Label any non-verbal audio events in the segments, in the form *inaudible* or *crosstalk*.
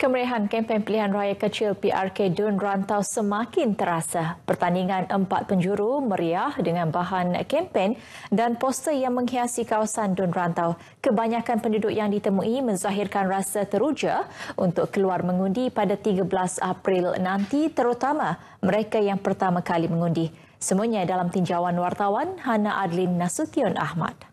Kemeriahan kempen pilihan raya kecil PRK Dun Rantau semakin terasa. Pertandingan empat penjuru meriah dengan bahan kempen dan poster yang menghiasi kawasan Dun Rantau. Kebanyakan penduduk yang ditemui menzahirkan rasa teruja untuk keluar mengundi pada 13 April nanti terutama mereka yang pertama kali mengundi. Semuanya dalam tinjauan wartawan Hana Adlin Nasution Ahmad.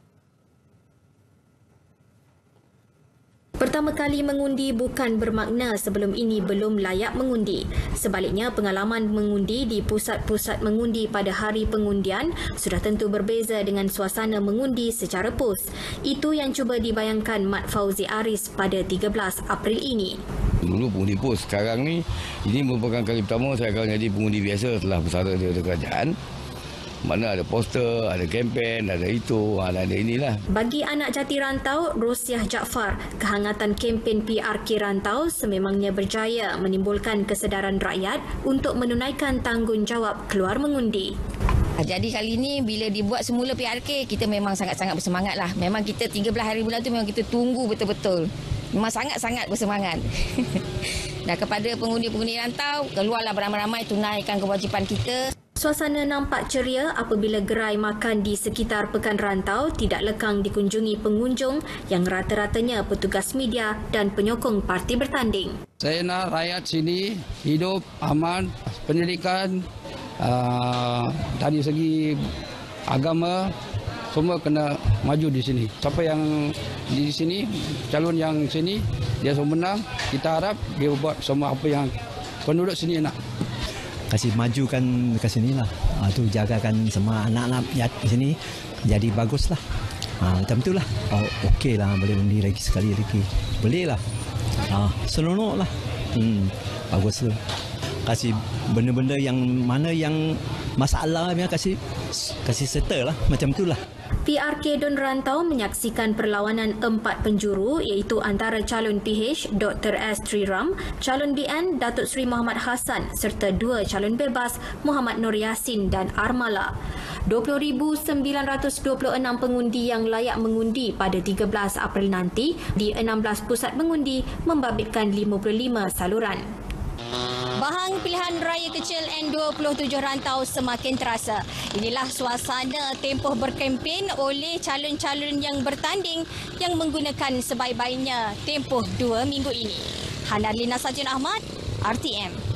Pertama kali mengundi bukan bermakna sebelum ini belum layak mengundi. Sebaliknya, pengalaman mengundi di pusat-pusat mengundi pada hari pengundian sudah tentu berbeza dengan suasana mengundi secara pos. Itu yang cuba dibayangkan Mat Fauzi Aris pada 13 April ini. Dulu pengundi pos, sekarang ni ini merupakan kali pertama saya akan jadi pengundi biasa setelah bersara di kerajaan mana ada poster, ada kempen, ada itu, ada, ada inilah. Bagi anak jati rantau, Rosiah Jaafar, kehangatan kempen PRK rantau sememangnya berjaya menimbulkan kesedaran rakyat untuk menunaikan tanggungjawab keluar mengundi. Jadi kali ini bila dibuat semula PRK, kita memang sangat-sangat bersemangat lah. Memang kita 13 hari bulan tu memang kita tunggu betul-betul. Memang sangat-sangat bersemangat. *laughs* Dan kepada pengundi-pengundi rantau, keluarlah beramai-ramai tunaikan kewajipan kita. Suasana nampak ceria apabila gerai makan di sekitar Pekan Rantau tidak lekang dikunjungi pengunjung yang rata-ratanya petugas media dan penyokong parti bertanding. Saya nak rakyat sini hidup aman, pendidikan uh, dari segi agama semua kena maju di sini. Siapa yang di sini, calon yang sini, dia semua menang. Kita harap dia buat semua apa yang penduduk sini nak kasih majukan ke sini lah. Ha, tu jagakan semua anak-anak di sini jadi bagus lah. Ha, macam tu lah. Oh, Okey lah boleh undi lagi sekali lagi. Boleh lah. Ha, seronok lah. Hmm, bagus tu. Kasih benda-benda yang mana yang masalah ni kasih kasih settle lah. Macam tu lah. PRK Don Rantau menyaksikan perlawanan empat penjuru iaitu antara calon PH Dr. S. Ram, calon BN Datuk Seri Muhammad Hassan serta dua calon bebas Muhammad Nur Yassin dan Armala. 20,926 pengundi yang layak mengundi pada 13 April nanti di 16 pusat mengundi membabitkan 55 saluran. Bahang pilihan raya kecil N27 Rantau semakin terasa. Inilah suasana tempoh berkempen oleh calon-calon yang bertanding yang menggunakan sebaik-baiknya tempoh dua minggu ini. Hanarlina Sajun Ahmad, RTM.